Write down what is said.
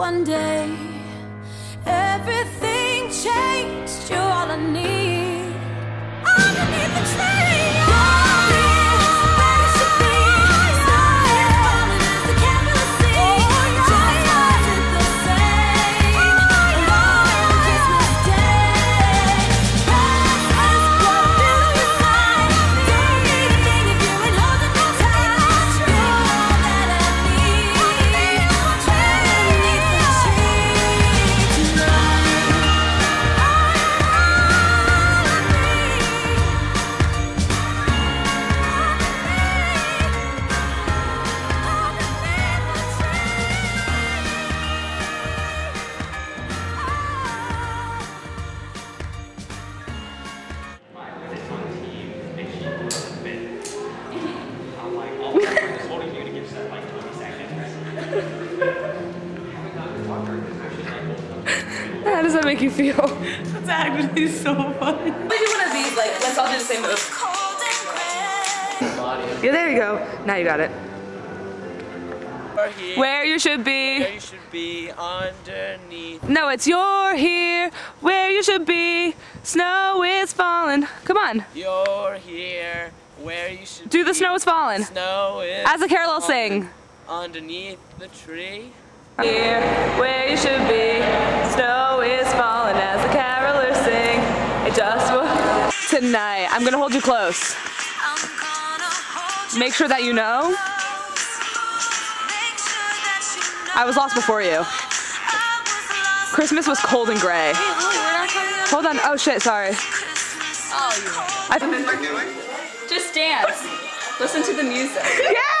one day. How does that make you feel? That's actually so funny. We do one of these, like, let's all do the same move. Yeah, there you go. Now you got it. Where you should be. where you should be underneath. No, it's you're here, where you should be. Snow is falling. Come on, You're here where you should do the be. snow is falling. Snow is As the carol sing. underneath the tree. Here, where you should be. Snow is falling as the carolers sing. It just will. Tonight, I'm gonna hold you close. Make sure that you know I was lost before you. Christmas was cold and gray. Hold on. Oh shit, sorry. I Just dance. Listen to the music. Yeah!